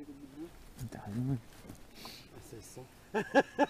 네, 근데 뭐? 알림은 있어 있어.